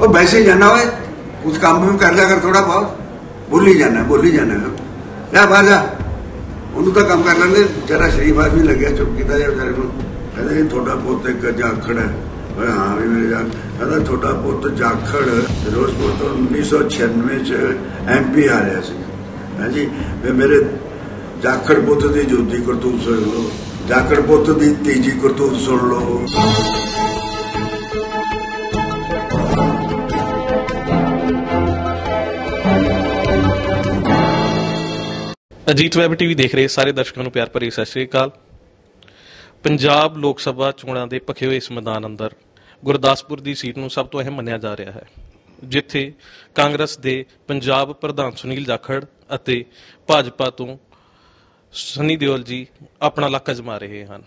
ਉਹ ਵੈਸੇ ਜਾਣਾ ਓਏ ਉਸ ਕੰਮ ਵੀ ਕਰ ਲਿਆ ਕਰ ਥੋੜਾ ਬਹੁਤ। ਬੋਲੀ ਜਾਣਾ ਬੋਲੀ ਜਾਣਾ ਲੈ ਬਾਜਾ ਉਹਨੂੰ ਤਾਂ ਕੰਮ ਕਰ ਲੈਂਦੇ। ਜਰਾ ਸ਼ਰੀਫ ਆਦਮੀ ਲੱਗਿਆ, ਚੁੱਪ ਕੀਤਾ ਜਾ ਵਿਚਾਰੇ ਨੂੰ ਕਹਿੰਦੇ ਤੁਹਾਡਾ ਪੁੱਤ ਇੱਕ ਜਾਖੜ ਹੈ। ਮੈਂ ਕਿਹਾ ਹਾਂ ਵੀ ਮੇਰੇ ਜਾ ਕਹਿੰਦਾ ਤੁਹਾਡਾ ਪੁੱਤ ਜਾਖੜ। ਫਿਰੋਜ਼ਪੁਰ ਤੋਂ 1996 ਚ ਐਮਪੀ ਆ ਰਿਹਾ ਸੀ। ਹਾਂਜੀ ਵੀ ਮੇਰੇ ਜਾਖੜ ਪੁੱਤ ਦੀ ਜੋਤੀ ਕਰਤੂਤ ਸੁਣ ਲਓ। ਜਾਖੜ ਪੁੱਤ ਦੀ ਤੀਜੀ ਕਰਤੂਤ ਸੁਣ ਲਓ। ਅਜੀਤ ਵੈਬ ਟੀਵੀ ਦੇਖ ਰਹੇ ਸਾਰੇ ਦਰਸ਼ਕਾਂ ਨੂੰ ਪਿਆਰ ਭਰੀ ਸਤਿ ਸ਼੍ਰੀ ਅਕਾਲ। ਪੰਜਾਬ ਲੋਕ ਸਭਾ ਚੋਣਾਂ ਦੇ ਭਖੇ ਹੋਏ ਇਸ ਮੈਦਾਨ ਅੰਦਰ ਗੁਰਦਾਸਪੁਰ ਦੀ ਸੀਟ ਨੂੰ ਸਭ ਤੋਂ ਅਹਿਮ ਮੰਨਿਆ ਜਾ ਰਿਹਾ ਹੈ, ਜਿੱਥੇ ਕਾਂਗਰਸ ਦੇ ਪੰਜਾਬ ਪ੍ਰਧਾਨ ਸੁਨੀਲ ਜਾਖੜ ਅਤੇ ਭਾਜਪਾ ਤੋਂ ਸਨੀ ਦਿਓਲ ਜੀ ਆਪਣਾ ਲੱਕ ਅਜਮਾ ਰਹੇ ਹਨ।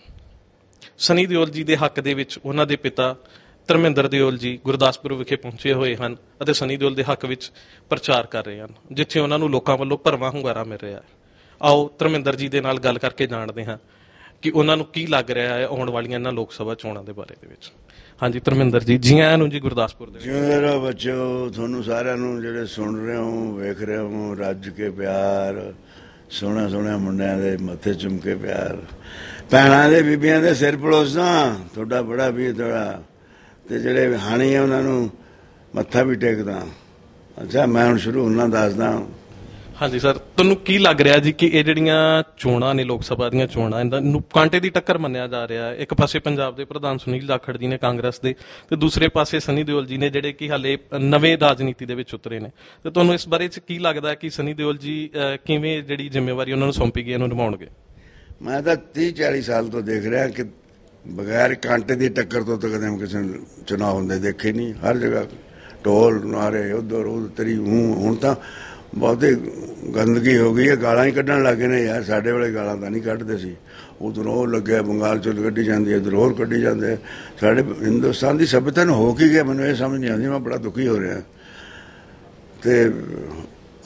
ਸਨੀ ਦਿਓਲ ਜੀ ਦੇ ਹੱਕ ਦੇ ਵਿੱਚ ਉਹਨਾਂ ਦੇ ਪਿਤਾ ਧਰਮਿੰਦਰ ਦਿਓਲ ਜੀ ਗੁਰਦਾਸਪੁਰ ਵਿਖੇ ਪਹੁੰਚੇ ਹੋਏ ਹਨ ਅਤੇ ਸਨੀ ਦਿਓਲ ਦੇ ਹੱਕ ਵਿੱਚ ਪ੍ਰਚਾਰ ਕਰ ਰਹੇ ਹਨ, ਜਿੱਥੇ ਉਹਨਾਂ ਨੂੰ ਲੋਕਾਂ ਵੱਲੋਂ ਭਰਵਾਂ ਹੁੰਗਾਰਾ ਮਿਲ ਰਿਹਾ ਹੈ। ਆਓ ਧਰਮਿੰਦਰ ਜੀ ਦੇ ਨਾਲ ਗੱਲ ਕਰਕੇ ਜਾਣਦੇ ਹਾਂ ਕਿ ਉਹਨਾਂ ਨੂੰ ਕੀ ਲੱਗ ਰਿਹਾ ਹੈ ਆਉਣ ਵਾਲੀਆਂ ਇਹਨਾਂ ਲੋਕ ਸਭਾ ਚੋਣਾਂ ਦੇ ਬਾਰੇ ਦੇ ਵਿੱਚ। ਹਾਂਜੀ ਧਰਮਿੰਦਰ ਜੀ ਜੀ ਆਇਆਂ ਨੂੰ ਜੀ ਗੁਰਦਾਸਪੁਰ ਦੇ ਰਹੋ ਬੱਚੋ ਤੁਹਾਨੂੰ ਸਾਰਿਆਂ ਨੂੰ ਜਿਹੜੇ ਸੁਣ ਰਹੇ ਹੋ ਵੇਖ ਰਹੇ ਹੋ ਰੱਜ ਕੇ ਪਿਆਰ ਸੋਹਣਾ ਸੋਹਣਾ ਮੁੰਡਿਆਂ ਦੇ ਮੱਥੇ ਚੁੰਮ ਕੇ ਪਿਆਰ। ਭੈਣਾਂ ਦੇ ਬੀਬੀਆਂ ਦੇ ਸਿਰ ਪਲੋਸਦਾ ਤੁਹਾਡਾ ਬੜਾ ਵੀ ਤੁਹਾਡਾ। ਤੇ ਜਿਹੜੇ ਹਾਣੀ ਆ ਉਹਨਾਂ ਨੂੰ ਮੱਥਾ ਵੀ ਟੇਕਦਾ। ਅੱਛਾ ਮੈਂ ਹੁਣ ਸ਼ੁਰੂ ਹੁਣਾ ਦੱਸਦਾ। ਹਾਂਜੀ ਸਰ ਤੁਹਾਨੂੰ ਕੀ ਲੱਗ ਰਿਹਾ ਜੀ ਕਿ ਇਹ ਜਿਹੜੀਆਂ ਚੋਣਾਂ ਨੇ ਲੋਕ ਸਭਾ ਦੀਆਂ ਚੋਣਾਂ ਇਹਨਾਂ ਨੂੰ ਕਾਂਟੇ ਦੀ ਟੱਕਰ ਮੰਨਿਆ ਜਾ ਰਿਹਾ ਹੈ। ਇੱਕ ਪਾਸੇ ਪੰਜਾਬ ਦੇ ਪ੍ਰਧਾਨ ਸੁਨੀਲ ਜਾਖੜ ਜੀ ਨੇ ਕਾਂਗਰਸ ਦੇ ਤੇ ਦੂਸਰੇ ਪਾਸੇ ਸਨੀ ਦਿਓਲ ਜੀ ਨੇ ਜਿਹੜੇ ਕਿ ਹਾਲੇ ਨਵੇਂ ਰਾਜਨੀਤੀ ਦੇ ਵਿੱਚ ਉਤਰੇ ਨੇ। ਤੇ ਤੁਹਾਨੂੰ ਇਸ ਬਾਰੇ ਚ ਕੀ ਲੱਗਦਾ ਹੈ ਕਿ ਸਨੀ ਦਿਓਲ ਜੀ ਕਿਵੇਂ ਜਿਹੜੀ ਜ਼ਿੰਮੇਵਾਰੀ ਉਹਨਾਂ ਨੂੰ ਸੌਂਪੀ ਗਈ ਹੈ ਨਿਭਾਉਣਗੇ? ਮੈਂ ਤਾਂ 30 40 ਸਾਲ ਤੋਂ ਦੇਖ ਰਿਹਾ ਕਿ ਬਗੈਰ ਕਾਂਟੇ ਦੀ ਟੱਕਰ ਤੋਂ ਤਾਂ ਕਦੇ ਕਿਸੇ ਚੁਣਾਵ ਹੁੰਦੇ ਦੇਖੇ ਨਹੀਂ। ਹਰ ਜਗ੍ਹਾ ਢੋਲ ਨਾਰੇ ਉਧਰ ਉਧਰੀ ਹੂੰ ਹੁਣ ਤਾਂ ਬਹੁਤੇ ਗੰਦਗੀ ਹੋ ਗਈ ਹੈ ਗਾਲਾਂ ਹੀ ਕੱਢਣ ਲੱਗੇ ਨੇ ਯਾਰ ਸਾਡੇ ਵੇਲੇ ਗਾਲਾਂ ਤਾਂ ਨਹੀਂ ਕੱਢਦੇ ਸੀ। ਉਧਰ ਉਹ ਲੱਗਿਆ ਬੰਗਾਲ ਚੋਂ ਕੱਢੀ ਜਾਂਦੀ ਹੈ ਹੋਰ ਕੱਢੀ ਜਾਂਦੇ। ਸਾਡੇ ਹਿੰਦੁਸਤਾਨ ਦੀ ਸਭਿਅਤਾ ਨੂੰ ਹੋ ਕੀ ਗਿਆ ਮੈਨੂੰ ਇਹ ਸਮਝ ਨਹੀਂ ਆਉਂਦੀ ਮੈਂ ਬੜਾ ਦੁਖੀ ਹੋ ਰਿਹਾ। ਤੇ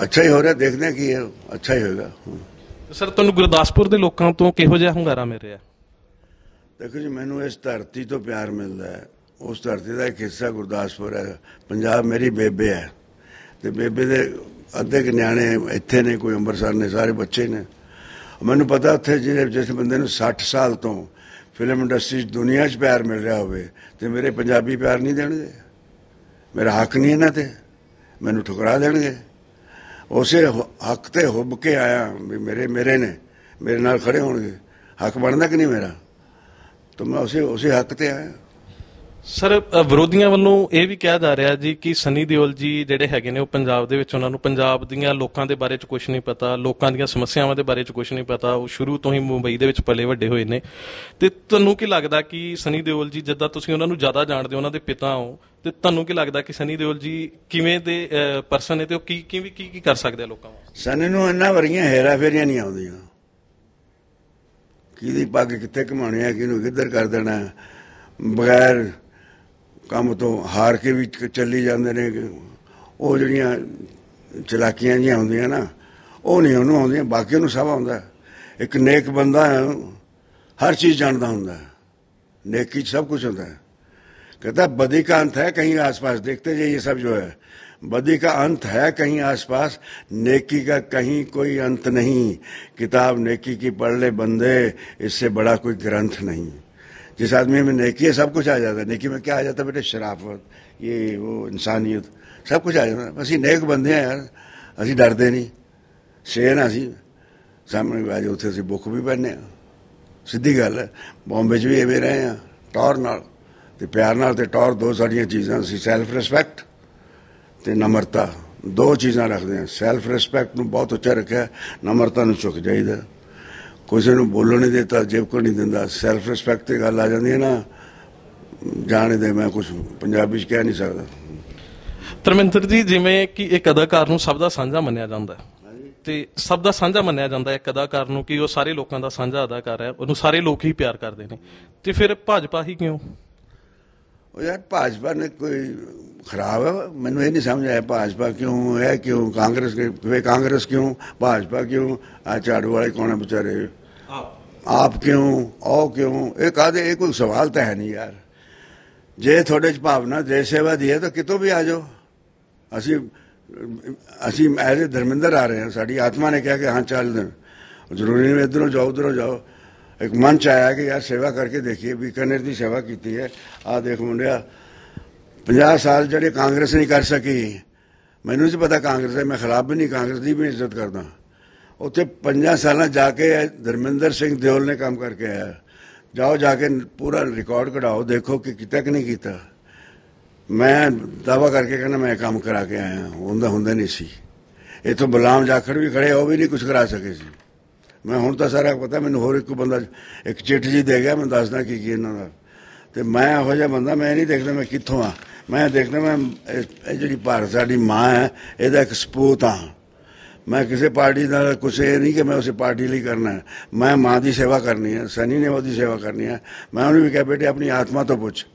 ਅੱਛਾ ਹੀ ਹੋ ਰਿਹਾ ਦੇਖਦੇ ਕੀ ਹੈ ਅੱਛਾ ਹੀ ਹੋਏਗਾ। ਸਰ ਤੁਹਾਨੂੰ ਗੁਰਦਾਸਪੁਰ ਦੇ ਲੋਕਾਂ ਤੋਂ ਕਿਹੋ ਜਿਹਾ ਹੁੰਗਾਰਾ ਮਿਲ ਰਿਹਾ? ਦੇਖੋ ਜੀ ਮੈਨੂੰ ਇਸ ਧਰਤੀ ਤੋਂ ਪਿਆਰ ਮਿਲਦਾ ਹੈ। ਉਸ ਧਰਤੀ ਦਾ ਇੱਕ ਹਿੱਸਾ ਗੁਰਦਾਸਪੁਰ ਹੈ। ਪੰਜਾਬ ਮੇਰੀ ਬੇਬੇ ਹੈ। ਤੇ ਬੇਬੇ ਦੇ ਅੱਧੇ ਕੁ ਨਿਆਣੇ ਇੱਥੇ ਨੇ, ਕੋਈ ਅੰਮ੍ਰਿਤਸਰ ਨੇ, ਸਾਰੇ ਬੱਚੇ ਨੇ। ਮੈਨੂੰ ਪਤਾ ਉੱਥੇ ਜਿਹੜੇ ਜਿਸ ਬੰਦੇ ਨੂੰ 60 ਸਾਲ ਤੋਂ ਫਿਲਮ ਇੰਡਸਟਰੀ 'ਚ ਦੁਨੀਆ 'ਚ ਪਿਆਰ ਮਿਲ ਰਿਹਾ ਹੋਵੇ, ਤੇ ਮੇਰੇ ਪੰਜਾਬੀ ਪਿਆਰ ਨਹੀਂ ਦੇਣਗੇ। ਮੇਰਾ ਹੱਕ ਨਹੀਂ ਇਹਨਾਂ ਤੇ। ਮੈਨੂੰ ਠੁਕਰਾ ਦੇਣਗੇ। ਉਸੇ ਹੁ- ਹੱਕ ਤੇ ਹੁੱਬ ਕੇ ਆਇਆ ਵੀ ਮੇਰੇ ਮੇਰੇ ਨੇ, ਮੇਰੇ ਨਾਲ ਖੜੇ ਹੋਣਗੇ। ਹੱਕ ਬਣਦਾ ਕਿ ਨਹੀਂ ਮੇਰਾ? ਤਾਂ ਮੈਂ ਉਸੇ ਉਸੇ ਹੱਕ ਤੇ ਆਇਆ। ਸਰ ਵਿਰੋਧੀਆਂ ਵੱਲੋਂ ਇਹ ਵੀ ਕਿਹਾ ਜਾ ਰਿਹਾ ਜੀ ਕਿ ਸਨੀ ਦਿਓਲ ਜੀ ਜਿਹੜੇ ਹੈਗੇ ਨੇ, ਉਹ ਪੰਜਾਬ ਦੇ ਵਿੱਚ ਉਹਨਾਂ ਨੂੰ ਪੰਜਾਬ ਦੀਆਂ ਲੋਕਾਂ ਦੇ ਬਾਰੇ ਚ ਕੁਝ ਨਹੀਂ ਪਤਾ, ਲੋਕਾਂ ਦੀਆਂ ਸਮੱਸਿਆਵਾਂ ਦੇ ਬਾਰੇ ਚ ਕੁਝ ਨਹੀਂ ਪਤਾ, ਉਹ ਸ਼ੁਰੂ ਤੋਂ ਹੀ ਮੁੰਬਈ ਦੇ ਵਿੱਚ ਪਲੇ ਵੱਡੇ ਹੋਏ ਨੇ। ਤੇ ਤੁਹਾਨੂੰ ਕੀ ਲੱਗਦਾ ਕਿ ਸਨੀ ਦਿਓਲ ਜੀ, ਜਿੱਦਾਂ ਤੁਸੀਂ ਉਹਨਾਂ ਨੂੰ ਜ਼ਿਆਦਾ ਜਾਣਦੇ ਹੋ, ਉਹਨਾਂ ਦੇ ਪਿਤਾ ਹੋ, ਤੇ ਤੁਹਾਨੂੰ ਕੀ ਲੱਗਦਾ ਕਿ ਸਨੀ ਦਿਓਲ ਜੀ ਕਿਵੇਂ ਦੇ ਪਰਸਨ ਨੇ ਤੇ ਉਹ ਕੀ, ਕਿਵੇਂ, ਕੀ ਕੀ ਕਰ ਸਕਦੇ ਆ ਲੋਕਾਂ ਵਾਸਤੇ? ਸਨੀ ਨੂੰ ਇੰਨਾ ਵਰੀਆਂ ਹੇਰਾ ਫੇਰੀਆਂ ਨਹੀਂ ਆਉਂਦੀਆਂ। ਕਿਹਦੀ ਪੱਗ ਕਿੱਥੇ ਘਮਾਉਣੀ ਹੈ ਕਿਹਨੂੰ ਕਿੱਧਰ ਕਰ ਦੇਣਾ, ਬਗੈਰ کم تو ہار کے بھی چلی ਚੱਲੀ نے وہ ਉਹ چلاکیاں ਚਲਾਕੀਆਂ ہوں نا وہ نہیں انہوں آدی باقی ਬਾਕੀ سب آتا ਆਉਂਦਾ। ਇੱਕ ਨੇਕ ਬੰਦਾ ہر چیز ਜਾਣਦਾ ہوں نیکی سب کچھ ہوتا ہے کہتا بدی کا انت ہے کہیں آس پاس دیکھتے جی یہ سب جو ہے بدی کا انت ہے کہیں آس پاس نیکی کا کہیں کوئی انت نہیں کتاب نیکی کی پڑھ لے بندے اس سے بڑا کوئی گرنتھ نہیں जिस आदमी में नेकी है सब कुछ आ जाता है नेकी में क्या आ जाता है बेटे शराफत ये वो इंसानियत सब कुछ आ जाता है ਅਸੀਂ ਨੇਕ ਬੰਦੇ ਆ ਯਾਰ ਅਸੀਂ ਡਰਦੇ ਨਹੀਂ ਸ਼ੇਰ ਹਾਂ ਅਸੀਂ ਸਾਹਮਣੇ ਆ ਉੱਥੇ ਅਸੀਂ ਬੁੱਕ ਵੀ ਪੈਨੇ ਆ ਸਿੱਧੀ ਗੱਲ ਹੈ ਬੰਬੇ 'ਚ ਵੀ ਐਵੇਂ ਰਹੇ ਆ ਟੌਰ ਨਾਲ ਤੇ ਪਿਆਰ ਨਾਲ ਤੇ ਟੌਰ ਦੋ ਸਾਡੀਆਂ ਚੀਜ਼ਾਂ ਸੀ ਸੈਲਫ ਰਿਸਪੈਕਟ ਤੇ ਨਮਰਤਾ ਦੋ ਚੀਜ਼ਾਂ ਰੱਖਦੇ ਆ ਸੈਲਫ ਰਿਸਪੈਕਟ ਨੂੰ ਬਹੁਤ ਉੱਚਾ ਰੱਖਿਆ ਨਮਰਤਾ ਨੂੰ ਝੁਕ ਜਾਈਦਾ ਕਿਸੇ ਨੂੰ ਬੋਲਣ ਨਹੀਂ ਦਿੱਤਾ ਜੇਬ ਕੋ ਨਹੀਂ ਦਿੰਦਾ। ਸੈਲਫ ਰਿਸਪੈਕਟ ਤੇ ਗੱਲ ਆ ਜਾਂਦੀ ਹੈ ਨਾ ਜਾਣੇ ਦੇ ਮੈਂ ਕੁਝ ਪੰਜਾਬੀ 'ਚ ਕਹਿ ਨਹੀਂ ਸਕਦਾ। ਧਰਮਿੰਦਰ ਜੀ ਜਿਵੇਂ ਕਿ ਇੱਕ ਅਦਾਕਾਰ ਨੂੰ ਸਭ ਦਾ ਸਾਂਝਾ ਮੰਨਿਆ ਜਾਂਦਾ ਹੈ। ਤੇ ਸਭ ਦਾ ਸਾਂਝਾ ਮੰਨਿਆ ਜਾਂਦਾ ਹੈ ਇੱਕ ਅਦਾਕਾਰ ਨੂੰ ਕਿ ਉਹ ਸਾਰੇ ਲੋਕਾਂ ਦਾ ਸਾਂਝਾ ਅਦਾਕਾਰ ਹੈ ਉਹਨੂੰ ਸਾਰੇ ਲੋਕ ਹੀ ਪਿਆਰ ਕਰਦੇ ਨੇ। ਤੇ ਫਿਰ ਭਾਜਪਾ ਹੀ ਕਿਉਂ? ਉਹ ਯਾਰ ਭਾਜਪਾ ਨੇ ਕੋਈ ਖਰਾਬ ਹੈ? ਮੈਨੂੰ ਇਹ ਨਹੀਂ ਸਮਝ ਆਇਆ ਭਾਜਪਾ ਕਿਉਂ ਹੈ ਕਿਉਂ? ਕਾਂਗਰਸ ਵੇ ਕਾਂਗਰਸ ਕਿਉਂ? ਭਾਜਪਾ ਕਿਉਂ? ਆ ਝਾੜੂ ਵਾਲੇ ਕੌਣ ਹੈ ਵਿਚਾਰੇ? ਆਪ। ਕਿਉਂ? ਉਹ ਕਿਉਂ? ਇਹ ਕਾਦੇ ਇਹ ਕੋਈ ਸਵਾਲ ਤਾਂ ਹੈ ਨਹੀਂ ਯਾਰ। ਜੇ ਤੁਹਾਡੇ ਚ ਭਾਵਨਾ ਦੇਸ਼ ਸੇਵਾ ਦੀ ਹੈ ਤਾਂ ਕਿਤੋਂ ਵੀ ਆ ਜਾਓ। ਅਸੀਂ ਅਸੀਂ ਐਜ਼ ਧਰਮਿੰਦਰ ਆ ਰਹੇ ਹਾਂ। ਸਾਡੀ ਆਤਮਾ ਨੇ ਕਿਹਾ ਕਿ ਹਾਂ ਚੱਲ ਜ਼ਰੂਰੀ ਨਹੀਂ ਇਧਰੋਂ ਜਾਓ ਉਧਰੋਂ ਜਾਓ। ਇੱਕ ਮਨ ਚ ਆਇਆ ਕਿ ਯਾਰ ਸੇਵਾ ਕਰਕੇ ਦੇਖੀਏ ਬੀਕਾਨੇਰ ਦੀ ਸੇਵਾ ਕੀਤੀ ਹੈ। ਆ ਦੇਖ ਮੁੰਡਿਆ 50 ਸਾਲ ਜਿਹੜੇ ਕਾਂਗਰਸ ਨਹੀਂ ਕਰ ਸਕੀ, ਮੈਨੂੰ ਨਹੀਂ ਪਤਾ ਕਾਂਗਰਸ ਦੇ ਮੈਂ ਖਰਾਬ ਵੀ ਨਹੀਂ, ਕਾਂਗਰਸ ਦੀ ਵੀ ਇੱਜ਼ਤ ਕਰਦਾ। ਉੱਥੇ 5 ਸਾਲਾਂ ਜਾ ਕੇ ਧਰਮਿੰਦਰ ਸਿੰਘ ਦਿਓਲ ਨੇ ਕੰਮ ਕਰਕੇ ਆਇਆ। ਜਾਓ ਜਾ ਕੇ ਪੂਰਾ ਰਿਕਾਰਡ ਕਢਾਓ, ਦੇਖੋ ਕਿ ਕੀਤਾ ਕਿ ਨਹੀਂ ਕੀਤਾ। ਮੈਂ ਦਾਵਾ ਕਰਕੇ ਕਹਿੰਦਾ, ਮੈਂ ਕੰਮ ਕਰਾ ਕੇ ਆਇਆ ਹੁੰਦਾ ਹੁੰਦਾ ਨਹੀਂ ਸੀ। ਇਥੋਂ ਬਲਾਮ ਜਾਖੜ ਵੀ ਖੜੇ, ਉਹ ਵੀ ਨਹੀਂ ਕੁਝ ਕਰਾ ਸਕੇ ਸੀ। ਮੈਂ ਹੁਣ ਤਾਂ ਸਾਰਾ ਪਤਾ, ਮੈਨੂੰ ਹੋਰ ਇੱਕ ਬੰਦਾ, ਇੱਕ ਚਿੱਠ ਜੀ ਦੇ ਗਿਆ, ਮੈਂ ਦੱਸਦਾ ਕੀ ਕੀ ਇਹਨਾਂ ਦਾ। ਤੇ ਮੈਂ ਇਹੋ ਜਿਹਾ ਬੰਦਾ, ਮੈਂ ਨਹੀਂ ਦੇਖਦਾ ਮੈਂ ਕਿੱਥੋਂ ਆ। ਮੈਂ ਦੇਖਦਾ ਮੈਂ, ਇਹ ਜਿਹੜੀ ਭਾਰਤ ਸਾਡੀ ਮਾਂ ਹੈ, ਇਹਦਾ ਇੱਕ ਸਪੂਤ ਆ। ਮੈਂ ਕਿਸੇ ਪਾਰਟੀ ਨਾਲ ਕੁਛ ਇਹ ਨਹੀਂ ਕਿ ਮੈਂ ਉਸੇ ਪਾਰਟੀ ਲਈ ਕਰਨਾ ਹੈ। ਮੈਂ ਮਾਂ ਦੀ ਸੇਵਾ ਕਰਨੀ ਹੈ, ਸਨੀ ਨੇ ਉਹਦੀ ਸੇਵਾ ਕਰਨੀ ਹੈ। ਮੈਂ ਉਹਨੂੰ ਵੀ ਕਿਹਾ, ਬੇਟੇ ਆਪਣੀ ਆਤਮਾ ਤੋਂ ਪੁੱਛ।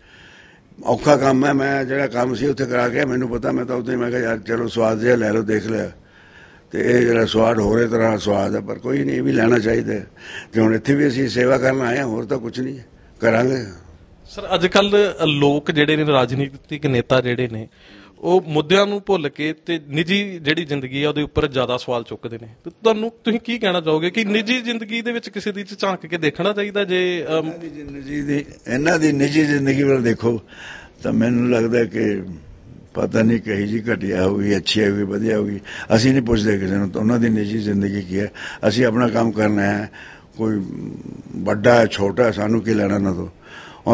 ਔਖਾ ਕੰਮ ਹੈ, ਮੈਂ ਜਿਹੜਾ ਕੰਮ ਸੀ ਉੱਥੇ ਕਰਾ ਕੇ ਮੈਨੂੰ ਪਤਾ, ਮੈਂ ਤਾਂ ਉਦੋਂ ਹੀ ਮੈਂ ਕਿਹਾ, ਯਾਰ ਚਲੋ ਸਵਾਦ ਜਿਹਾ ਲੈ ਲਓ, ਦੇਖ ਲਿਆ। ਤੇ ਇਹ ਜਿਹੜਾ ਸਵਾਦ ਹੋਰੇ ਤਰ੍ਹਾਂ ਸਵਾਦ ਹੈ ਪਰ ਕੋਈ ਨਹੀਂ ਇਹ ਵੀ ਲੈਣਾ ਚਾਹੀਦਾ ਤੇ ਹੁਣ ਇੱਥੇ ਵੀ ਅਸੀਂ ਸੇਵਾ ਕਰਨ ਆਏ ਹਾਂ ਹੋਰ ਤਾਂ ਕੁਝ ਨਹੀਂ ਕਰਾਂਗੇ। ਸਰ ਅੱਜ ਕੱਲ ਲੋਕ ਜਿਹੜੇ ਨੇ ਰਾਜਨੀਤਿਕ ਨੇਤਾ ਜਿਹੜੇ ਨੇ ਉਹ ਮੁੱਦਿਆਂ ਨੂੰ ਭੁੱਲ ਕੇ ਤੇ ਨਿੱਜੀ ਜਿਹੜੀ ਜ਼ਿੰਦਗੀ ਆ ਉਹਦੇ ਉੱਪਰ ਜ਼ਿਆਦਾ ਸਵਾਲ ਚੁੱਕਦੇ ਨੇ। ਤੇ ਤੁਹਾਨੂੰ ਤੁਸੀਂ ਕੀ ਕਹਿਣਾ ਚਾਹੋਗੇ ਕਿ ਨਿੱਜੀ ਜ਼ਿੰਦਗੀ ਦੇ ਵਿੱਚ ਕਿਸੇ ਦੀ ਝਾਂਕ ਕੇ ਦੇਖਣਾ ਚਾਹੀਦਾ ਜੇ ਇਹਨਾਂ ਦੀ ਜ਼ਿੰਦਗੀ ਦੀ ਇਹਨਾਂ ਦੀ ਨਿੱਜੀ ਜ਼ਿੰਦਗੀ ਵੱਲ ਦੇਖੋ ਤਾਂ ਮੈਨੂੰ ਲੱਗਦਾ ਕਿ ਪਤਾ ਨਹੀਂ ਕਹੀ ਜੀ ਘਟਿਆ ਹੋਊਗੀ ਅੱਛੀ ਹੋਊਗੀ ਵਧੀਆ ਹੋਊਗੀ। ਅਸੀਂ ਨਹੀਂ ਪੁੱਛਦੇ ਕਿਸੇ ਨੂੰ ਉਹਨਾਂ ਦੀ ਨਿੱਜੀ ਜ਼ਿੰਦਗੀ ਕੀ ਹੈ? ਅਸੀਂ ਆਪਣਾ ਕੰਮ ਕਰਨਾ ਹੈ। ਕੋਈ ਵੱਡਾ ਹੈ ਛੋਟਾ ਹੈ, ਸਾਨੂੰ ਕੀ ਲੈਣਾ ਨਾ ਤੋਂ?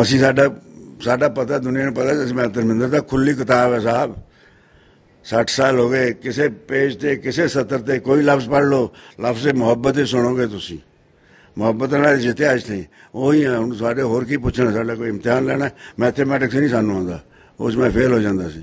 ਅਸੀਂ ਸਾਡਾ ਸਾਡਾ ਪਤਾ ਦੁਨੀਆ ਨੂੰ ਪਤਾ ਜਿਸ ਮੈਂ ਧਰਮਿੰਦਰ ਦਾ ਖੁੱਲੀ ਕਿਤਾਬ ਹੈ ਸਾਹਿਬ। 60 ਸਾਲ ਹੋ ਗਏ ਕਿਸੇ ਪੇਜ ਤੇ ਕਿਸੇ ਸਤਰ ਤੇ ਕੋਈ ਲਫ਼ਜ਼ ਪੜ੍ਹ ਲਓ ਲਫ਼ਜ਼ ਮੁਹੱਬਤ ਹੀ ਸੁਣੋਗੇ ਤੁਸੀਂ। ਮੁਹੱਬਤ ਨਾਲ ਜਿੱਤੇ ਅੱਜ ਨਹੀਂ ਉਹੀ ਹੈ ਹੁਣ ਸਾਡੇ ਹੋਰ ਕੀ ਪੁੱਛਣਾ ਸਾਡਾ ਕੋਈ ਇਮਤਿਹਾਨ ਲੈਣਾ ਮੈਥਮੈਟਿਕਸ ਨਹੀਂ ਸਾਨੂੰ ਆਉਂਦਾ। ਉਸ ਮੈਂ ਫੇਲ ਹੋ ਜਾਂਦਾ ਸੀ।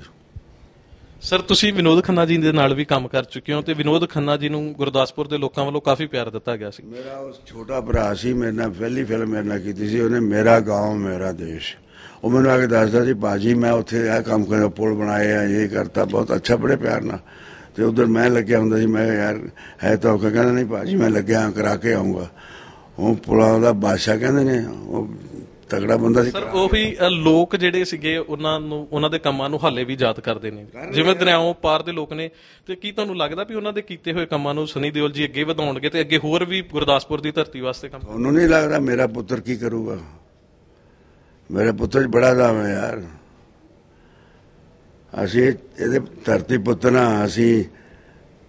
ਸਰ ਤੁਸੀਂ ਵਿਨੋਦ ਖੰਨਾ ਜੀ ਦੇ ਨਾਲ ਵੀ ਕੰਮ ਕਰ ਚੁੱਕੇ ਹੋ ਤੇ ਵਿਨੋਦ ਖੰਨਾ ਜੀ ਨੂੰ ਗੁਰਦਾਸਪੁਰ ਦੇ ਲੋਕਾਂ ਵੱਲੋਂ ਕਾਫੀ ਪਿਆਰ ਦਿੱਤਾ ਗਿਆ ਸੀ। ਮੇਰਾ ਉਸ ਛੋਟਾ ਭਰਾ ਸੀ, ਮੇਰੇ ਨਾਲ ਪਹਿਲੀ ਫਿਲਮ ਮੇਰੇ ਨਾਲ ਕੀਤੀ ਸੀ, ਉਹਨੇ ਮੇਰਾ ਗਾਉਂ ਮੇਰਾ ਦੇਸ਼। ਉਹ ਮੈਨੂੰ ਆ ਕੇ ਦੱਸਦਾ ਸੀ ਬਾਜੀ ਮੈਂ ਉੱਥੇ ਆ ਕੰਮ ਕਰਦਾ ਪੁਲ ਬਣਾਏ ਆ, ਇਹ ਕਰਤਾ, ਬਹੁਤ ਅੱਛਾ, ਬੜੇ ਪਿਆਰ ਨਾਲ। ਤੇ ਉਧਰ ਮੈਂ ਲੱਗਿਆ ਹੁੰਦਾ ਸੀ, ਮੈਂ ਯਾਰ, ਹੈ ਤਾਂ ਉਹ ਕਹਿੰਦਾ, ਨਹੀਂ ਬਾਜੀ ਮੈਂ ਲੱਗਿਆ, ਕਰਾ ਕੇ ਆਉਂਗਾ ਉਹ ਪੁਲਾਂ ਦਾ ਬਾਦਸ਼ਾਹ ਕਹਿੰਦੇ ਨੇ, ਉਹ ਤਗੜਾ ਬੰਦਾ ਸੀ। ਸਰ ਉਹੀ ਲੋਕ ਜਿਹੜੇ ਸੀਗੇ ਉਹਨਾਂ ਨੂੰ ਉਹਨਾਂ ਦੇ ਕੰਮਾਂ ਨੂੰ ਹਾਲੇ ਵੀ ਯਾਦ ਕਰਦੇ ਨੇ। ਜਿਵੇਂ ਦਰਿਆਓਂ ਪਾਰ ਦੇ ਲੋਕ ਨੇ ਤੇ ਕੀ ਤੁਹਾਨੂੰ ਲੱਗਦਾ ਵੀ ਉਹਨਾਂ ਦੇ ਕੀਤੇ ਹੋਏ ਕੰਮਾਂ ਨੂੰ ਸਨੀ ਦਿਓਲ ਜੀ ਅੱਗੇ ਵਧਾਉਣਗੇ ਤੇ ਅੱਗੇ ਹੋਰ ਵੀ ਗੁਰਦਾਸਪੁਰ ਦੀ ਧਰਤੀ ਵਾਸਤੇ ਕੰਮ ਉਹਨੂੰ ਨਹੀਂ ਲੱਗਦਾ ਮੇਰਾ ਪੁੱਤਰ ਕੀ ਕਰੂਗਾ? ਮੇਰੇ ਪੁੱਤਰ ਬੜਾ ਦਾਮ ਹੈ ਯਾਰ। ਅਸੀਂ ਇਹਦੇ ਧਰਤੀ ਪੁੱਤਰ ਹਾਂ ਅਸੀਂ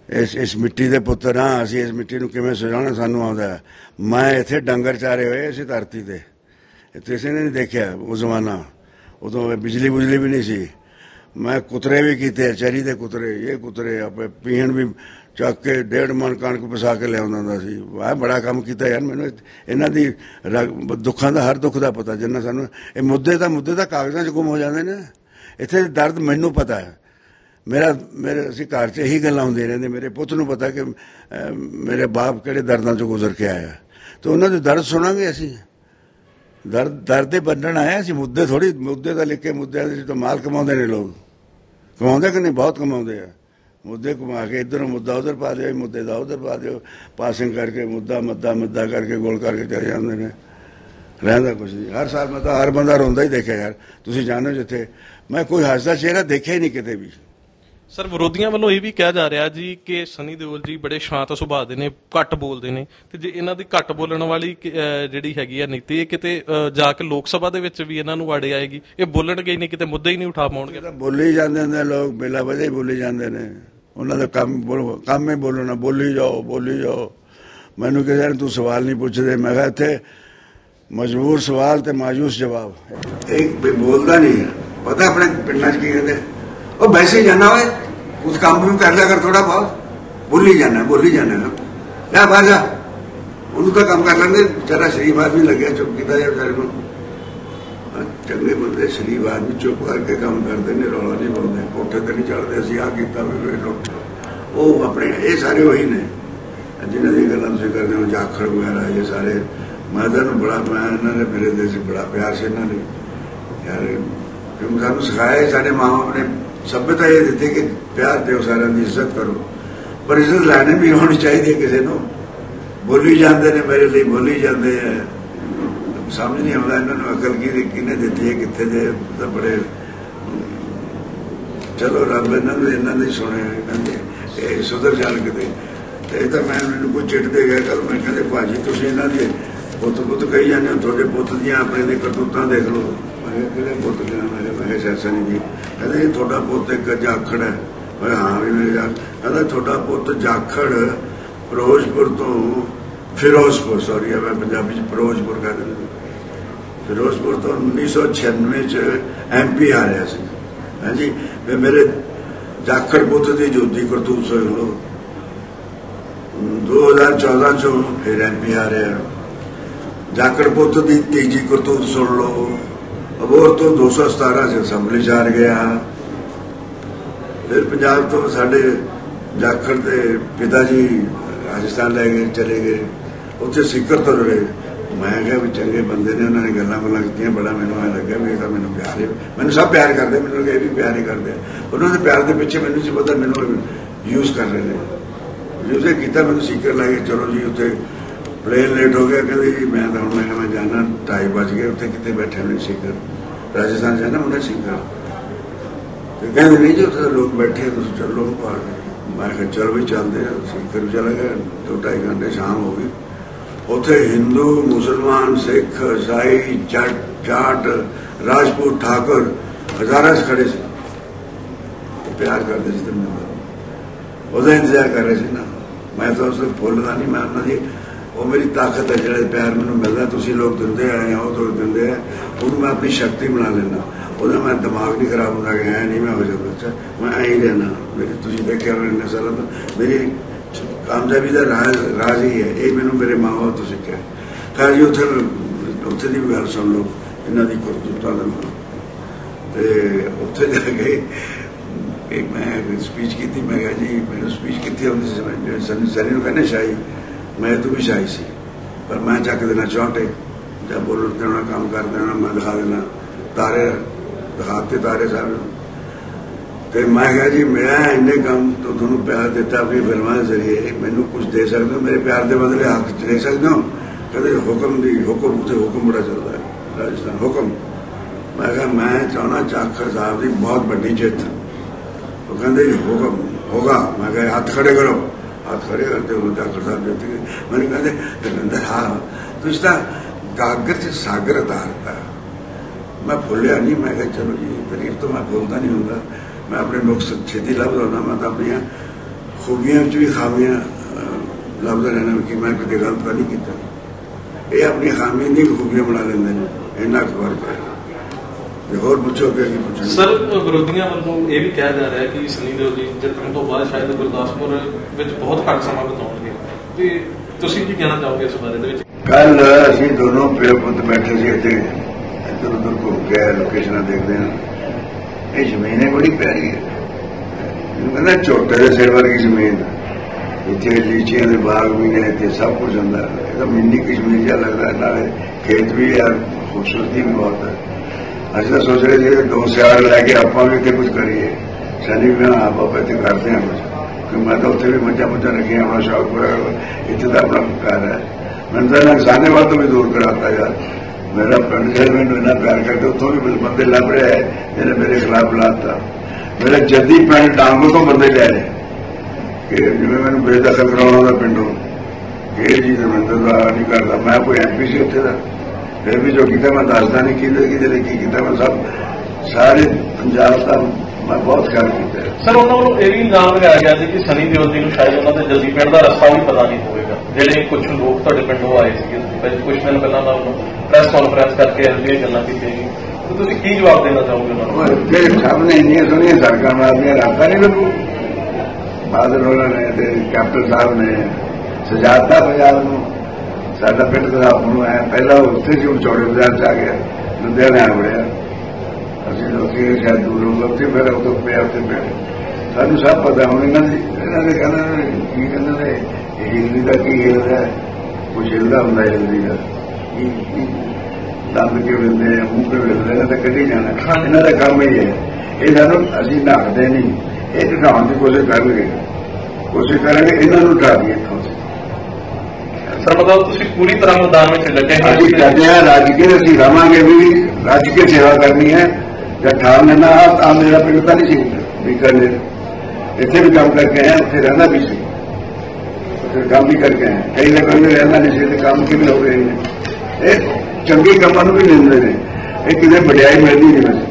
ਇਸ ਇਸ ਮਿੱਟੀ ਦੇ ਪੁੱਤਰ ਹਾਂ ਅਸੀਂ ਇਸ ਮਿੱਟੀ ਨੂੰ ਕਿਵੇਂ ਸਜਾਉਣਾ ਸਾਨੂੰ ਆਉਂਦਾ। ਮੈਂ ਇੱਥੇ ਡੰਗਰ ਚਾਰੇ ਹੋਏ ਅਸੀਂ ਧਰਤੀ ਤੇ। ਇੱਥੇ ਕਿਸੇ ਨੇ ਨਹੀਂ ਦੇਖਿਆ ਉਹ ਜ਼ਮਾਨਾ। ਉਦੋਂ ਬਿਜਲੀ ਬੁਜਲੀ ਵੀ ਨਹੀਂ ਸੀ। ਮੈਂ ਕੁਤਰੇ ਵੀ ਕੀਤੇ, ਚਰੀ ਦੇ ਕੁਤਰੇ, ਇਹ ਕੁਤਰੇ ਆਪੇ ਪੀਣ ਵੀ ਚੱਕ ਕੇ ਡੇਢ ਮਨ ਕਣਕ ਪਸਾ ਕੇ ਲਿਆਉਂਦਾ ਹੁੰਦਾ ਸੀ। ਵਾਹ, ਬੜਾ ਕੰਮ ਕੀਤਾ ਯਾਰ, ਮੈਨੂੰ ਇਹਨਾਂ ਦੀ ਰਗ- ਦੁੱਖਾਂ ਦਾ, ਹਰ ਦੁੱਖ ਦਾ ਪਤਾ, ਜਿੰਨਾ ਸਾਨੂੰ ਇਹ ਮੁੱਦੇ ਦਾ ਮੁੱਦੇ ਤਾਂ ਕਾਗਜ਼ਾਂ 'ਚ ਗੁੰਮ ਹੋ ਜਾਂਦੇ ਨੇ। ਇੱਥੇ ਦਰਦ ਮੈਨੂੰ ਪਤਾ ਹੈ। ਮੇਰਾ ਮੇਰੇ ਅਸੀਂ ਘਰ 'ਚ ਇਹੀ ਗੱਲਾਂ ਹੁੰਦੀਆਂ ਰਹਿੰਦੇ ਮੇਰੇ ਪੁੱਤ ਨੂੰ ਪਤਾ ਕਿ ਮੇਰੇ ਬਾਪ ਕਿਹੜੇ ਦਰਦਾਂ 'ਚੋਂ ਗੁਜ਼ਰ ਕੇ ਆਇਆ। ਤੇ ਉਹਨਾਂ ਦੇ ਦਰਦ ਸੁਣਾਂਗੇ ਅਸੀਂ। ਦਰਦ ਦਰ ਦੇ ਬੰਨਣ ਆਏ ਅਸੀਂ, ਮੁੱਦੇ ਥੋੜੀ ਮੁੱਦੇ ਦਾ ਲਿਖ ਕੇ ਮੁੱਦਿਆਂ ਦੇ ਤਾਂ ਮਾਲ ਕਮਾਉਂਦੇ ਨੇ ਲੋਕ। ਕਮਾਉਂਦੇ ਕਿ ਨਹੀਂ? ਬਹੁਤ ਕਮਾਉਂਦੇ ਆ। ਮੁੱਦੇ ਕਮਾ ਕੇ ਇਧਰੋਂ ਮੁੱਦਾ ਉਧਰ ਪਾ ਦਿਓ, ਮੁੱਦੇ ਦਾ ਉਧਰ ਪਾ ਦਿਓ, ਪਾਸਿੰਗ ਕਰਕੇ ਮੁੱਦਾ, ਮੱਦਾ ਮੱਦਾ ਕਰਕੇ ਗੋਲ ਕਰਕੇ ਚਲੇ ਜਾਂਦੇ ਨੇ। ਰਹਿੰਦਾ ਕੁਝ ਨਹੀਂ। ਹਰ ਸਾਲ ਮੈਂ ਤਾਂ ਹਰ ਬੰਦਾ ਰੋਂਦਾ ਹੀ ਦੇਖਿਆ ਯਾਰ। ਤੁਸੀਂ ਜਾਣੋ ਜਿੱਥੇ, ਮੈਂ ਕੋਈ ਹੱਸਦਾ ਚਿਹਰਾ ਦੇਖਿਆ ਹੀ ਨਹੀਂ ਕਿਤੇ ਵੀ। ਸਰ ਵਿਰੋਧੀਆਂ ਵੱਲੋਂ ਇਹ ਵੀ ਕਿਹਾ ਜਾ ਰਿਹਾ ਜੀ ਕਿ ਸਨੀ ਦਿਓਲ ਜੀ ਬੜੇ ਸ਼ਾਂਤ ਸੁਭਾਅ ਦੇ ਨੇ ਘੱਟ ਬੋਲਦੇ ਨੇ। ਤੇ ਜੇ ਇਹਨਾਂ ਦੀ ਘੱਟ ਬੋਲਣ ਵਾਲੀ ਜਿਹੜੀ ਹੈਗੀ ਆ ਨੀਤੀ ਇਹ ਕਿਤੇ ਜਾ ਕੇ ਲੋਕ ਸਭਾ ਦੇ ਵਿੱਚ ਵੀ ਇਹਨਾਂ ਨੂੰ ਆੜੇ ਆਏਗੀ? ਇਹ ਬੋਲਣਗੇ ਹੀ ਨਹੀਂ ਕਿਤੇ ਮੁੱਦੇ ਹੀ ਨਹੀਂ ਉਠਾ ਪਾਉਣਗੇ। ਤਾਂ ਬੋਲੀ ਜਾਂਦੇ ਨੇ ਲੋਕ ਬਿਲਾ ਵਜੇ ਬੋਲੀ ਜਾਂਦੇ ਨੇ। ਉਹਨਾਂ ਦਾ ਕੰਮ ਬੋਲੋ ਕੰਮ ਹੀ ਬੋਲਣਾ ਬੋਲੀ ਜਾਓ ਬੋਲੀ ਜਾਓ। ਮੈਨੂੰ ਨੇ ਤੂੰ ਸਵਾਲ ਨਹੀਂ ਪੁੱਛਦੇ। ਮੈਂ ਕਿਹਾ ਇੱਥੇ ਮਜਬੂਰ ਸਵਾਲ ਤੇ ਮਾਯੂਸ ਜਵਾਬ। ਇੱਕ ਵੀ ਬੋਲਦਾ ਨਹੀਂ। ਪਤਾ ਆਪਣੇ ਪਿੰਡਾਂ 'ਚ ਕੀ ਕਹਿੰਦੇ? ਉਹ ਵੈਸੇ ਹੀ ਜਾਣਾ ਓਏ, ਉਸ ਕੰਮ ਨੂੰ ਕਰ ਲਿਆ ਕਰ ਥੋੜਾ ਬਹੁਤ। ਬੋਲੀ ਜਾਣਾ ਬੋਲੀ ਜਾਣਾ ਲੈ ਬਾਜਾ ਉਹਨੂੰ ਤਾਂ ਕੰਮ ਕਰ ਲੈਂਦੇ, ਵਿਚਾਰਾ ਸ਼ਰੀਫ ਆਦਮੀ ਲੱਗਿਆ, ਚੁੱਪ ਕੀਤਾ ਜਾਂ ਵਿਚਾਰੇ ਨੂੰ। ਚੰਗੇ ਬੰਦੇ ਸ਼ਰੀਫ ਆਦਮੀ ਚੁੱਪ ਕਰਕੇ ਕੰਮ ਕਰਦੇ ਨੇ, ਰੌਲਾ ਨਹੀਂ ਪਾਉਂਦੇ। ਕੋਠੇ ਤੇ ਨਹੀਂ ਚੜਦੇ ਅਸੀਂ ਆ ਕੀਤਾ ਵੀ ਵੇ ਉਹ ਆਪਣੇ, ਇਹ ਸਾਰੇ ਉਹੀ ਨੇ। ਜਿਹਨਾਂ ਦੀ ਗੱਲਾਂ ਤੁਸੀਂ ਕਰਦੇ ਹੋ, ਜਾਖੜ ਵਗੈਰਾ, ਇਹ ਸਾਰੇ। ਮੈਂ ਨੂੰ ਬੜਾ, ਮੈਂ ਇਹਨਾਂ ਨੇ ਮੇਰੇ ਦੇ ਸੀ ਬੜਾ ਪਿਆਰ ਸੀ ਇਹਨਾਂ ਨੇ ਯਾਰ, ਕਿਉਂਕਿ ਸਾਨੂੰ ਸਿਖਾਇਆ ਸਾਡੇ ਮਾਂ ਬਾਪ ਨੇ ਇਹ ਦਿੱਤੀ ਕਿ ਪਿਆਰ ਦਿਓ ਸਾਰਿਆਂ ਦੀ, ਇੱਜ਼ਤ ਕਰੋ। ਪਰ ਇੱਜ਼ਤ ਲੈਣੀ ਵੀ ਹੋਣੀ ਚਾਹੀਦੀ ਹੈ ਕਿਸੇ ਨੂੰ। ਬੋਲੀ ਜਾਂਦੇ ਨੇ ਮੇਰੇ ਲਈ, ਬੋਲੀ ਜਾਂਦੇ ਆ। ਸਮਝ ਨਹੀਂ ਆਉਂਦਾ ਇਹਨਾਂ ਨੂੰ ਅਕਲ ਕੀ ਕਿਹਨੇ ਦਿੱਤੀ ਹੈ, ਕਿੱਥੇ ਦੇ ਤਾਂ ਬੜੇ ਚਲੋ ਰੱਬ ਇਹਨਾਂ ਨੂੰ, ਇਹਨਾਂ ਨੇ ਸੁਣਿਆ, ਇਹਨਾਂ ਦੇ ਇਹ ਸੁਧਰ ਜਾਣ ਕਿਤੇ। ਤੇ ਇਹ ਤਾਂ ਮੈਂ ਮੈਨੂੰ ਕੋਈ ਚਿੱਟ ਦੇ ਗਿਆ ਕੱਲ ਮੈਂ ਕਹਿੰਦੇ, ਭਾਜੀ, ਤੁਸੀਂ ਇਹਨਾਂ ਦੇ ਪੁੱਤ ਪੁੱਤ ਕਹੀ ਜਾਂਦੇ ਹੋ, ਤੁਹਾਡੇ ਪੁੱਤ ਦੀਆਂ ਆਪਣੇ ਦੇ ਕਰਤੂਤਾਂ ਦੇਖ ਲਓ। ਕਿਹੜੇ ਪੁੱਤ ਦੀਆਂ ਮੈਂ ਕਿਹਾ ਮੈਂ ਜੀ ਕਹਿੰਦੇ ਇਹ ਤੁਹਾਡਾ ਪੁੱਤ ਇੱਕ ਜਾਖੜ ਹੈ। ਮੈਂ ਹਾਂ ਵੀ ਮੇਰੇ ਜਾ, ਕਹਿੰਦਾ ਤੁਹਾਡਾ ਪੁੱਤ ਜਾਖੜ ਫਿਰੋਜ਼ਪੁਰ ਤੋਂ ਫਿਰੋਜ਼ਪੁਰ ਸੌਰੀ ਮੈਂ ਪੰਜਾਬੀ ਚ ਫਿਰੋਜ਼ਪੁਰ ਕਹਿ ਦਿੰਦਾ। ਫਿਰੋਜ਼ਪੁਰ ਤੋਂ 1996 ਚ ਐਮਪੀ ਆ ਰਿਹਾ ਸੀ। ਹਾਂਜੀ ਵੀ ਮੇਰੇ ਜਾਖੜ ਪੁੱਤ ਦੀ ਜੋਤੀ ਕਰਤੂਤ ਸੋਈ ਲੋ 2014 ਚੋਂ ਫਿਰ ਐਮਪੀ ਆ ਰਿਹਾ। ਜਾਖੜ ਪੁੱਤ ਦੀ ਤੀਜੀ ਕਰਤੂਤ ਸੁਣ ਲੋ ਅਬੋਰ ਤੋਂ 217 ਚ ਅਸੈਂਬਲੀ ਚ ਗਿਆ ਫਿਰ ਪੰਜਾਬ ਤੋਂ ਸਾਡੇ ਜਾਖੜ ਦੇ ਪਿਤਾ ਜੀ ਰਾਜਸਥਾਨ ਲੈ ਗਏ ਚਲੇ ਗਏ ਉੱਥੇ ਸਿੱਕਰ ਤੋਂ ਰਹੇ ਮੈਂ ਕਿਹਾ ਵੀ ਚੰਗੇ ਬੰਦੇ ਨੇ ਉਹਨਾਂ ਨੇ ਗੱਲਾਂ ਗੱਲਾਂ ਕੀਤੀਆਂ ਬੜਾ ਮੈਨੂੰ ਐ ਲੱਗਿਆ ਵੀ ਇਹ ਤਾਂ ਮੈਨੂੰ ਪਿਆਰ ਹੈ ਮੈਨੂੰ ਸਭ ਪਿਆਰ ਕਰਦੇ ਮੈਨੂੰ ਲੱਗਿਆ ਇਹ ਵੀ ਪਿਆਰ ਹੀ ਕਰਦੇ ਉਹਨਾਂ ਦੇ ਪਿਆਰ ਦੇ ਪਿੱਛੇ ਮੈਨੂੰ ਸੀ ਪਤਾ ਮੈਨੂੰ ਯੂਜ਼ ਕਰ ਰਹੇ ਨੇ ਯੂਜ਼ ਕੀਤਾ ਮੈਨੂੰ ਸਿੱਕਰ ਲੈ ਕੇ ਚਲੋ ਜੀ ਉੱਥੇ ਪਲੇਨ ਲੇਟ ਹੋ ਗਿਆ ਕਹਿੰਦੇ ਜੀ ਮੈਂ ਤਾਂ ਹੁਣ ਮੈਂ ਕਿਹਾ ਜਾਣਾ, ਢਾਈ ਵੱਜ ਗਿਆ ਉੱਥੇ ਕਿਤੇ ਬੈਠੇ ਨੇ ਸਿੱਕਰ ਰਾਜਸਥਾਨ ਜਾਣਾ ਮੁੰਡਾ ਸਿੱਕਰ ਤੇ ਕਹਿੰਦੇ ਨਹੀਂ ਜੀ, ਉੱਥੇ ਲੋਕ ਬੈਠੇ ਤੁਸੀਂ ਚੱਲੋ ਬਾਹਰ। ਮੈਂ ਕਿਹਾ ਚਲ ਵੀ ਚੱਲਦੇ ਆ ਸਿੱਕਰ ਚਲਾ ਗਿਆ ਦੋ ਢਾਈ ਘੰਟੇ ਸ਼ਾਮ ਹੋ ਗਈ। ਉੱਥੇ ਹਿੰਦੂ ਮੁਸਲਮਾਨ ਸਿੱਖ ਈਸਾਈ ਜੱਟ ਜਾਟ ਰਾਜਪੂਤ ਠਾਕੁਰ ਹਜ਼ਾਰਾਂ ਖੜੇ ਸੀ। ਪਿਆਰ ਕਰਦੇ ਸੀ ਤੇ ਮੈਨੂੰ ਉਹਦਾ ਇੰਤਜ਼ਾਰ ਕਰ ਰਹੇ ਸੀ ਨਾ। ਮੈਂ ਤਾਂ ਉਸ ਨੂੰ ਫੁੱਲਦਾ ਨਹੀਂ, ਮੈਂ ਉਹਨਾਂ ਦੀ ਉਹ ਮੇਰੀ ਤਾਕਤ ਹੈ, ਜਿਹੜਾ ਪਿਆਰ ਮੈਨੂੰ ਮਿਲਦਾ ਤੁਸੀਂ ਲੋਕ ਦਿੰਦੇ ਆਏ ਆ ਉਹ ਤੋਂ ਦਿੰਦੇ ਆ, ਉਹਨੂੰ ਮੈਂ ਆਪਣੀ ਸ਼ਕਤੀ ਬਣਾ ਲੈਣਾ ਉਹਦਾ ਮੈਂ ਦਿਮਾਗ ਨਹੀਂ ਖਰਾਬ ਹੁੰਦਾ ਕਿ ਐ ਨਹੀਂ ਮੈਂ ਹੋ ਜਾਂਦਾ ਮੈਂ ਐਂ ਰਹਿਣਾ ਮੇਰੀ ਤੁਸੀਂ ਦੇਖਿਆ ਹੋਣਾ ਸਾਰਾ ਮੇਰੀ ਕਾਮਯਾਬੀ ਦਾ ਰਾਜ ਰਾਜ ਹੀ ਹੈ, ਇਹ ਮੈਨੂੰ ਮੇਰੇ ਮਾਂ ਤੋਂ ਸਿੱਖਿਆ। ਖੈਰ ਜੀ ਉੱਥੇ ਉੱਥੇ ਦੀ ਵੀ ਗੱਲ ਸੁਣ ਲਓ, ਇਹਨਾਂ ਦੀ ਕਰਤੂਤਾਂ ਦਾ ਤੇ ਉੱਥੇ ਜਾ ਕੇ ਕਿ ਮੈਂ ਸਪੀਚ ਕੀਤੀ, ਮੈਂ ਕਿਹਾ ਜੀ, ਮੈਨੂੰ ਸਪੀਚ ਕੀਤੀ ਹੁੰਦੀ ਸੀ ਮੈਂ ਸਨੀ ਸਨੀ ਨੂੰ ਕਹਿੰਦੇ, ਸ਼ਾਹੀ ਮੈਂ ਤੂੰ ਵੀ ਸ਼ਾਹੀ ਸੀ। ਪਰ ਮੈਂ ਚੱਕ ਦੇਣਾ ਚਾਹਤੇ ਜਾਂ ਬੋਲਣ ਤੇ ਉਹਨਾਂ ਕੰਮ ਕਰ ਦੇਣਾ, ਮੈਂ ਦਿਖਾ ਦੇਣਾ। ਤਾਰੇ, ਦਿਖਾਤੇ ਤਾਰੇ ਸਾਹਿਬ ਤੇ ਮੈਂ ਕਿਹਾ ਜੀ, ਮੈਂ ਇੰਨੇ ਕੰਮ ਤੋਂ ਤੁਹਾਨੂੰ ਪਿਆਰ ਦਿੱਤਾ ਆਪਣੀ ਫਿਲਮਾਂ ਦੇ ਜ਼ਰੀਏ, ਮੈਨੂੰ ਕੁਝ ਦੇ ਸਕਦੇ ਹੋ? ਮੇਰੇ ਪਿਆਰ ਦੇ ਬਦਲੇ ਹੱਕ ਦੇ ਸਕਦੇ ਹੋ? ਕਹਿੰਦੇ ਹੁਕਮ ਦੀ, ਹੁਕਮ ਤੇ ਹੁਕਮ ਬੜਾ ਚੱਲਦਾ ਹੈ, ਰਾਜਸਥਾਨ, ਹੁਕਮ। ਮੈਂ ਕਿਹਾ, ਮੈਂ ਚਾਹਣਾ ਚਾਖਰ ਸਾਹਿਬ ਦੀ ਬਹੁਤ ਵੱਡੀ ਜਿੱਤ। ਉਹ ਕਹਿੰਦੇ ਜੀ, ਹੁਕਮ, ਹੋਗਾ। ਮੈਂ ਕਿਹਾ, ਹੱਥ ਖੜੇ ਕਰੋ। ਹੱਥ ਖੜੇ ਕਰਦੇ ਹੋ ਡਾਕਟਰ ਸਾਹਿਬ ਜਿੱਤ ਮੈਨੂੰ ਕਹਿੰਦੇ ਦਰਿੰਦਰ ਹਾਂ ਤੁਸੀਂ ਤਾਂ ਗਾਗਰ ਚ ਸਾਗਰ ਉਤਾਰਤਾ ਮੈਂ ਭੁੱਲਿਆ ਨਹੀਂ, ਮੈਂ ਕਿਹਾ ਚਲੋ ਜੀ, ਤਰੀਫ ਤੋਂ ਮੈਂ ਭੁੱਲਦਾ ਨਹੀਂ ਹੁੰਦਾ। ਮੈਂ ਆਪਣੇ ਨੁਕਸ ਛੇਤੀ ਲੱਭਦਾ ਹੁੰਦਾ ਮੈਂ ਤਾਂ ਆਪਣੀਆਂ ਖੂਬੀਆਂ ਚ ਵੀ ਖਾਮੀਆਂ ਲੱਭਦਾ ਰਹਿਣਾ ਕਿ, ਮੈਂ ਕਿਤੇ ਗਲਤ ਤਾਂ ਨਹੀਂ ਕੀਤਾ। ਇਹ ਆਪਣੀ ਖਾਮੀਆਂ ਦੀ ਖੂਬੀਆਂ ਬਣਾ ਲੈਂਦੇ ਨੇ ਇੰਨਾ ਖਬਰ ਹੈ ਤੇ ਹੋਰ ਪੁੱਛੋ ਕਿ ਕੀ ਪੁੱਛਣਾ ਸਰ ਵਿਰੋਧੀਆਂ ਵੱਲੋਂ ਇਹ ਵੀ ਕਿਹਾ ਜਾ ਰਿਹਾ ਕਿ ਸਨੀ ਦਿਓਲ ਜੀ ਜਿੱਤਣ ਤੋਂ ਬਾਅਦ ਸ਼ਾਇਦ ਗੁਰਦਾਸਪੁਰ ਵਿੱਚ ਬਹੁਤ ਘੱਟ ਸਮਾਂ ਬਿਤਾਉਣਗੇ। ਤੇ ਤੁਸੀਂ ਕੀ ਕਹਿਣਾ ਚਾਹੋਗੇ ਇਸ ਬਾਰੇ ਦੇ ਵਿੱਚ? ਕੱਲ ਅਸੀਂ ਦੋਨੋਂ ਪਿਓ ਪੁੱਤ ਬੈਠੇ ਸੀ ਇੱਥੇ। ਇੱਧਰ ਉੱਧਰ ਘੁੰਮ ਕੇ ਲੋਕੇਸ਼ਨਾਂ ਦੇਖਦੇ ਹਾਂ। ਇਹ ਜ਼ਮੀਨ ਹੈ ਬੜੀ ਪਿਆਰੀ ਹੈ। ਇਹਨੂੰ ਕਹਿੰਦਾ ਝੋਟੇ ਦੇ ਸਿਰ ਵਰਗੀ ਜ਼ਮੀਨ। ਇੱਥੇ ਲੀਚੀਆਂ ਦੇ ਬਾਗ ਵੀ ਨੇ ਇੱਥੇ ਸਭ ਕੁਝ ਹੁੰਦਾ। ਇਹ ਤਾਂ ਮਿੰਨੀ ਕਸ਼ਮੀਰ ਜਿਹਾ ਲੱਗਦਾ ਨਾਲੇ ਖੇਤ ਵੀ ਹੈ ਖੂਬਸੂਰਤੀ ਵੀ ਬਹੁਤ ਹੈ। ਅਸੀਂ ਤਾਂ ਸੋਚ ਰਹੇ ਸੀ ਦੋ ਸਿਆੜ ਲੈ ਕੇ ਆਪਾਂ ਵੀ ਇੱਥੇ ਕੁਝ ਕਰੀਏ। ਸ਼ਨੀ ਵੀ ਆਪ ਆਪਾਂ ਇੱਥੇ ਕਰਦੇ ਹਾਂ ਕੁਝ ਕਿ ਮੈਂ ਤਾਂ ਉੱਥੇ ਵੀ ਮੱਝਾਂ ਮੁੱਝਾਂ ਰੱਖੀਆਂ, ਆਪਣਾ ਸ਼ੌਕ ਪੂਰਾ ਇੱਥੇ ਤਾਂ ਆਪਣਾ ਪਿਆਰ ਹੈ। ਮੈਨੂੰ ਤਾਂ ਨੁਕਸਾਨੇ ਵੱਲ ਤੋਂ ਵੀ ਦੂਰ ਕਰਾਤਾ ਯਾਰ। ਮੇਰਾ ਪਿੰਡ ਜਿਹੜਾ ਮੈਨੂੰ ਇੰਨਾ ਪਿਆਰ ਕਰਦੇ, ਉੱਥੋਂ ਵੀ ਬੰਦੇ ਲੱਭ ਰਿਹਾ ਹੈ, ਜਿਹਨੇ ਮੇਰੇ ਖਿਲਾਫ ਲਾਤਾ। ਮੇਰਾ ਜੱਦੀ ਪਿੰਡ ਡਾਂਗੋ ਤੋਂ ਬੰਦੇ ਲੈ ਰਹੇ ਕਿ ਜਿਵੇਂ ਮੈਨੂੰ ਬੇਦਖਲ ਕਰਾਉਣਾ ਦਾ ਪਿੰਡੋਂ, ਇਹ ਜੀ ਦਮਿੰਦਰ ਦਾ ਨਹੀਂ ਕਰਦਾ। ਮੈਂ ਕੋਈ ਐਮਪੀ ਸੀ ਉੱਥੇ ਦਾ। ਫਿਰ ਵੀ ਜੋ ਕੀਤਾ ਮੈਂ ਦੱਸਦਾ ਨਹੀਂ ਕਿਹਦੇ ਕਿਹਦੇ ਨੇ ਕੀ ਕੀਤਾ ਮੈਂ ਸਭ ਸਾਰੇ ਪੰਜਾਬ ਦਾ ਮੈਂ ਬਹੁਤ ਕੰਮ ਕੀਤਾ। ਸਰ ਉਹਨਾਂ ਵੱਲੋਂ ਇਹ ਵੀ ਇਲਜ਼ਾਮ ਲਗਾਇਆ ਗਿਆ ਸੀ ਕਿ ਸਨੀ ਦਿਓਲ ਜੀ ਨੂੰ ਸ਼ਾਇਦ ਉਹਨਾਂ ਦੇ ਜਲਦੀ ਪਿੰਡ ਦਾ ਰਸਤਾ ਵੀ ਪਤਾ ਨਹੀਂ ਹੋਵੇਗਾ। ਜਿਹੜੇ ਕੁਝ ਲੋਕ ਤੁਹਾਡੇ ਪਿੰਡੋਂ ਆਏ ਸੀਗੇ ਪਹਿਲੇ ਕੁਝ ਦਿਨ ਪਹਿਲਾਂ ਉਹਨੂੰ ਪ੍ਰੈਸ ਕਾਨਫਰੰਸ ਕਰਕੇ ਇਹੋ ਗੱਲਾਂ ਕੀਤੀਆਂ ਤੇ ਤੁਸੀਂ ਕੀ ਜਵਾਬ ਦੇਣਾ ਚਾਹੋਗੇ ਉਹਨਾਂ ਨੂੰ? ਜਿਹੜੇ ਸਾਹਮਣੇ ਇੰਨੀਆਂ ਸੋਹਣੀਆਂ ਸੜਕਾਂ ਮਾਰਦੀਆਂ ਰਾਤਾਂ ਨਹੀਂ ਲੱਗੂ। ਬਾਦਲ ਉਹਨਾਂ ਨੇ ਤੇ ਕੈਪਟਨ ਸਾਹਿਬ ਨੇ ਸਜਾਤਾ ਪੰਜਾਬ ਨੂੰ। ਸਾਡਾ ਪਿੰਡ ਦਾ ਨੂੰ ਹੈ ਪਹਿਲਾਂ ਉੱਥੇ ਜਿਉਂ ਚੌੜੇ ਬਾਜ਼ਾਰ ਚ ਆ ਗਿਆ। ਲੁਧਿਆਣੇ ਆ ਵੜਿਆ ਅਸੀਂ ਲੋਕੀ ਸ਼ਾਇਦ ਦੂਰ ਗਏ ਫਿਰ ਉਹ ਤੋਂ ਪਿਆ ਉੱਥੇ ਪਿਆ। ਸਾਨੂੰ ਸਭ ਪਤਾ ਹੁਣ ਇਹਨਾਂ ਦੀ ਇਹਨਾਂ ਦੇ ਕਹਿੰਦੇ ਨੇ ਕੀ ਕਹਿੰਦੇ ਨੇ ਇਹ ਹਿੰਦੀ ਦਾ ਕੀ ਹਿਲਦਾ ਹੈ? ਕੁਝ ਹਿਲਦਾ ਹੁੰਦਾ ਹਿੰਦੀ ਦਾ। ਦੰਦ ਕੇ ਵਿਲਦੇ ਆ ਮੂੰਹ ਕੇ ਵਿਲਦੇ ਇਹਨਾਂ ਤਾਂ ਕੱਢੀ ਜਾਣਾ। ਇਹਨਾਂ ਦਾ ਕੰਮ ਹੀ ਹੈ। ਇਹ ਸਾਨੂੰ ਅਸੀਂ ਨਹਾਉਂਦੇ ਨਹੀਂ। ਇਹ ਢਾਉਣ ਦੀ ਕੋਸ਼ਿਸ਼ ਕਰਨਗੇ। ਕੋਸ਼ਿਸ਼ ਕਰਾਂਗੇ ਇਹਨਾਂ ਨੂੰ ਢਾ ਦਈਏ ਇੱਥੋਂ ਮਤਲਬ ਤੁਸੀਂ ਪੂਰੀ ਤਰ੍ਹਾਂ ਮੈਦਾਨ ਵਿੱਚ ਲੱਗੇ ਹੋਏ ਅਸੀਂ ਹੋ। ਕਰਦੇ ਹਾਂ ਰੱਜ ਕੇ ਅਸੀਂ ਰਵਾਂਗੇ ਵੀ ਰੱਜ ਕੇ ਸੇਵਾ ਕਰਨੀ ਹੈ। ਜਦ ਠਾਣ ਲੈਣਾ ਆ ਮੇਰਾ ਪਿੰਡ ਤਾਂ ਨਹੀਂ ਸੀ। ਵੀ ਕਰਨੇ ਇੱਥੇ ਵੀ ਕੰਮ ਕਰਕੇ ਆਏ ਉੱਥੇ ਰਹਿਣਾ ਵੀ ਸੀ। ਉੱਥੇ ਕੰਮ ਵੀ ਕਰਕੇ ਆਏ ਕਈ ਨੇ ਰਹਿਣਾ ਨਹੀਂ ਸੀ ਤੇ ਕੰਮ ਕਿਵੇਂ ਹੋ ਰਹੇ ਨੇ। ਇਹ ਚੰਗੇ ਕੰਮਾਂ ਨੂੰ ਵੀ ਦਿੰਦੇ ਨੇ। ਇਹ ਕਿਤੇ ਵਡਿਆਈ ਮਿਲਦੀ ਨਹੀਂ ਮੈਨੂੰ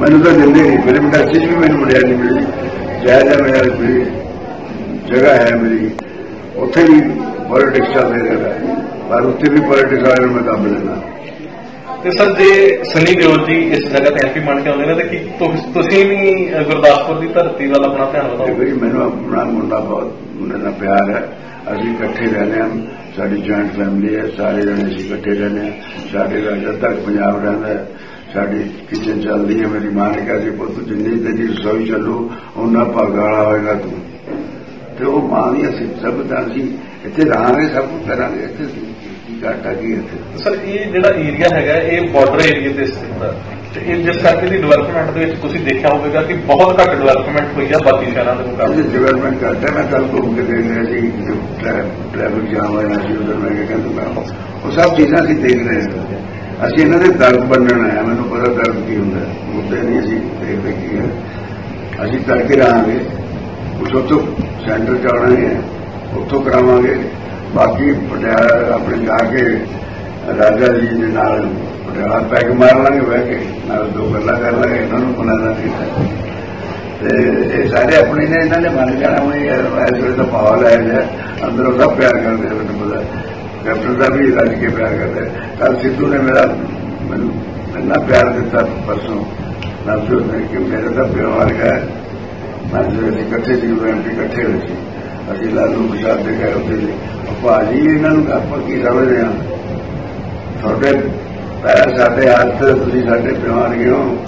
ਮੈਨੂੰ ਤਾਂ ਦਿੰਦੇ ਨਹੀਂ। ਮੇਰੇ ਮਦਰਸੇ 'ਚ ਵੀ ਮੈਨੂੰ ਵਡਿਆਈ ਨਹੀਂ ਮਿਲੀ। ਜਾਇਜ਼ ਹੈ ਮੇਰਾ ਮੇਰੀ ਜਗ੍ਹਾ ਹੈ ਮੇਰੀ। ਉੱਥੇ ਵੀ ਪੋਲਿਟਿਕਸ ਚੱਲਦੇ ਰਹਿੰਦਾ ਪਰ ਉੱਥੇ ਵੀ ਪੋਲਿਟਿਕਸ ਵਾਲਿਆਂ ਨੂੰ ਮੈਂ ਕੰਮ ਲੈਣਾ ਤੇ ਸਰ ਜੇ ਸਨੀ ਦਿਓਲ ਜੀ ਇਸ ਜਗ੍ਹਾ ਤੇ ਐਮਪੀ ਬਣ ਕੇ ਆਉਂਦੇ ਨੇ ਤਾਂ ਕੀ ਤੁਸ- ਵੀ ਗੁਰਦਾਸਪੁਰ ਦੀ ਧਰਤੀ ਵੱਲ ਆਪਣਾ ਧਿਆਨ ਤੇ ਵਧਾਓਗੇ? ਵੀ ਮੈਨੂੰ ਆਪਣਾ ਮੁੰਡਾ ਬਹੁਤ ਮੁੰਡੇ ਨਾਲ ਪਿਆਰ ਹੈ। ਅਸੀਂ ਇਕੱਠੇ ਰਹਿੰਦੇ ਹਾਂ। ਸਾਡੀ ਜੁਆਇੰਟ ਫੈਮਿਲੀ ਹੈ। ਸਾਰੇ ਜਣੇ ਅਸੀਂ ਇਕੱਠੇ ਰਹਿੰਦੇ ਹਾਂ। ਸਾਡੇ ਦਾ ਜਦ ਤੱਕ ਪੰਜਾਬ ਰਹਿੰਦਾ ਹੈ। ਸਾਡੀ ਕਿਚਨ ਚੱਲਦੀ ਹੈ। ਮੇਰੀ ਮਾਂ ਨੇ ਕਿਹਾ ਸੀ ਪੁੱਤ ਜਿੰਨੀ ਤੇਰੀ ਰਸੋਈ ਚੱਲੂ ਉਹਨਾਂ ਪਗਾਲਾ ਹੋਏਗਾ ਤੂੰ। ਤੇ ਉਹ ਮਾਂ ਦੀ ਅਸੀਂ ਸਭ ਤਾਂ ਅਸੀਂ ਇੱਥੇ ਰਹਾਂਗੇ ਸਭ ਕੁਝ ਕਰਾਂਗੇ ਇੱਥੇ ਕੀ ਘਾਟਾ ਕੀ ਹੈ ਇੱਥੇ? ਸਰ ਇਹ ਜਿਹੜਾ ਏਰੀਆ ਹੈਗਾ ਇਹ ਬਾਰਡਰ ਏਰੀਆ ਤੇ ਸਥਿਤ ਹੈ ਤੇ ਇਹ ਜਿਸ ਕਰਕੇ ਦੀ ਡਿਵੈਲਪਮੈਂਟ ਦੇ ਵਿੱਚ ਤੁਸੀਂ ਦੇਖਿਆ ਹੋਵੇਗਾ ਕਿ ਬਹੁਤ ਘੱਟ ਡਿਵੈਲਪਮੈਂਟ ਹੋਈ ਆ ਬਾਕੀ ਸ਼ਹਿਰਾਂ ਦੇ ਮੁਕਾਬਲੇ। ਡਿਵੈਲਪਮੈਂਟ ਕਰਦੇ ਹਾਂ। ਮੈਂ ਕੱਲ ਘੁੰਮ ਕੇ ਦੇਖ ਰਿਹਾ ਸੀ ਜੋ ਟ੍ਰੈਫਿਕ ਜਾਮ ਹੋਇਆ ਸੀ ਉਧਰ ਮੈਂ ਕਿਹਾ ਕਹਿੰਦਾ ਮੈਂ ਉਹ ਸਭ ਚੀਜ਼ਾਂ ਅਸੀਂ ਦੇਖ ਰਹੇ ਹਾਂ। ਅਸੀਂ ਇਹਨਾਂ ਦੇ ਦਰਦ ਬੰਨਣ ਆਇਆ ਮੈਨੂੰ ਪਤਾ ਦਰਦ ਕੀ ਹੁੰਦਾ ਹੈ। ਮੁੱਦੇ ਨਹੀਂ ਅਸੀਂ ਦੇਖਦੇ ਕੀ ਹੈ। ਅਸੀਂ ਕਰਕੇ ਰਹਾਂਗੇ ਕੁਛ ਉੱਥੋਂ ਸੈਂਟਰ ਜਾਣਾ ਹੈ। ਉੱਥੋਂ ਕਰਾਵਾਂਗੇ। ਬਾਕੀ ਪਟਿਆਲਾ ਆਪਣੇ ਜਾ ਕੇ ਰਾਜਾ ਜੀ ਦੇ ਨਾਲ ਪਟਿਆਲਾ ਪੈਗ ਮਾਰ ਲਾਂਗੇ, ਬਹਿ ਕੇ। ਨਾਲ ਦੋ ਗੱਲਾਂ ਕਰ ਲਾਂਗੇ, ਇਹਨਾਂ ਨੂੰ ਬਣਾਉਣਾ ਕੀਤਾ। ਤੇ ਇਹ ਸਾਰੇ ਆਪਣੇ ਨੇ, ਇਹਨਾਂ ਨੇ ਮੰਨ ਜਾਣਾ ਹੁਣ ਇਹ ਇਸ ਵੇਲੇ ਤਾਂ ਮਾਹੌਲ ਹੈ ਜਿਹਾ ਅੰਦਰੋਂ ਸਭ ਪਿਆਰ ਕਰਦੇ ਮੈਨੂੰ ਪਤਾ। ਕੈਪਟਨ ਦਾ ਵੀ ਰੱਜ ਕੇ ਪਿਆਰ ਕਰਦਾ ਕੱਲ ਸਿੱਧੂ ਨੇ ਮੇਰਾ ਮੈਨੂੰ ਇੰਨਾ ਪਿਆਰ ਦਿੱਤਾ ਪਰਸੋਂ। ਨਵਜੋਤ ਨੇ ਕਿ ਮੇਰੇ ਦਾ ਪਿਆਰ ਵਰਗਾ ਹੈ। ਮੈਂ ਜਿਹੜੇ ਅਸੀਂ ਇਕੱਠੇ ਸੀ ਉਹ ਐਮਪੀ ਇਕੱਠੇ ਹੋਏ ਸੀ। ਅਸੀਂ ਲਾਲੂ ਪ੍ਰਸਾਦ ਦੇ ਗਏ ਉੱਥੇ ਜੀ ਉਹ ਭਾਜੀ ਇਹਨਾਂ ਨੂੰ ਆਪਾਂ ਕੀ ਸਮਝਦੇ ਹਾਂ? ਤੁਹਾਡੇ ਪੈਰ ਸਾਡੇ ਹੱਥ, ਤੁਸੀਂ ਸਾਡੇ ਪਿਓ ਵਰਗੇ ਹੋ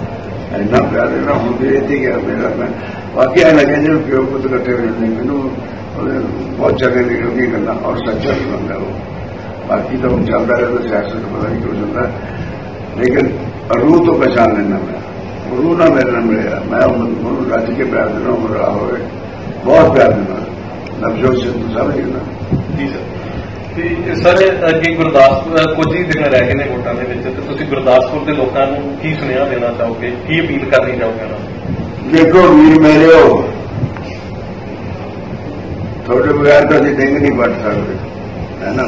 ਇੰਨਾ ਪਿਆਰ ਦੇਣਾ ਹੁੰਦੀ ਰਹਿੰਦੀ ਗਿਆ ਮੇਰਾ ਮੈਂ। ਵਾਕਿਆ ਲੱਗੇ ਜਿਵੇਂ ਪਿਓ ਪੁੱਤ ਇਕੱਠੇ ਹੋ ਜਾਂਦੇ, ਮੈਨੂੰ ਉਹਦੇ ਬਹੁਤ ਚੰਗੇ ਨਿਕਲਦੀ ਗੱਲਾਂ ਔਰ ਸੱਚਾ ਵੀ ਬੰਦਾ ਉਹ। ਬਾਕੀ ਤਾਂ ਉਹ ਚੱਲਦਾ ਰਹਿੰਦਾ ਸਿਆਸਤ ਪਤਾ ਨਹੀਂ ਕਿਉਂ ਚੱਲਦਾ। ਲੇਕਿਨ ਰੂਹ ਤੋਂ ਪਛਾਣ ਲੈਣਾ ਮੈਂ। ਰੂਹ ਨਾਲ ਮੇਰੇ ਨਾਲ ਮਿਲਿਆ। ਮੈਂ ਉਹਨੂੰ ਉਹਨੂੰ ਰੱਜ ਕੇ ਪਿਆਰ ਦੇਣਾ ਉਹ ਰਹਾ ਹੋਵੇ। ਬਹੁਤ ਪਿਆਰ ਦੇਣਾ ਨਵਜੋਤ ਸਿੰਘ ਸਮਝ ਜੀ ਸਰ ਤੇ ਸਰ ਅੱਗੇ ਗੁਰਦਾਸਪੁਰ ਕੁਝ ਹੀ ਦਿਨ ਰਹਿ ਗਏ ਨੇ ਵੋਟਾਂ ਦੇ ਵਿੱਚ। ਤੇ ਤੁਸੀਂ ਗੁਰਦਾਸਪੁਰ ਦੇ ਲੋਕਾਂ ਨੂੰ ਕੀ ਸੁਨੇਹਾ ਦੇਣਾ ਚਾਹੋਗੇ? ਕੀ ਅਪੀਲ ਕਰਨੀ ਚਾਹੋਗੇ ਉਹਨਾਂ ਦੇਖੋ ਵੀਰ ਮੇਰਿਓ ਤੁਹਾਡੇ ਬਗੈਰ ਤਾਂ ਅਸੀਂ ਡਿੰਗ ਨਹੀਂ ਵੱਟ ਸਕਦੇ। ਹੈ ਨਾ?